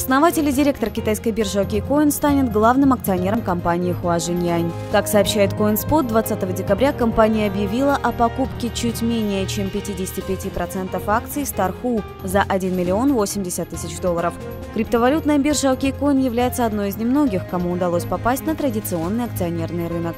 Основатель и директор китайской биржи OKCoin станет главным акционером компании Huajinyan. Как сообщает CoinSpot, 20 декабря компания объявила о покупке чуть менее чем 55% акций StarHu за 1 миллион 80 тысяч долларов. Криптовалютная биржа OKCoin является одной из немногих, кому удалось попасть на традиционный акционерный рынок.